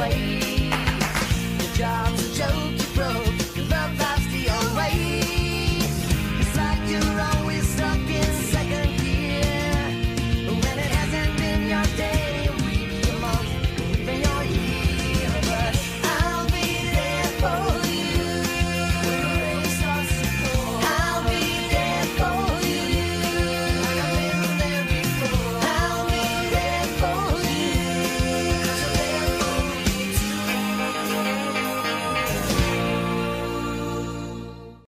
way. Your job's a joke you broke. Your love life's the only way. It's like you're.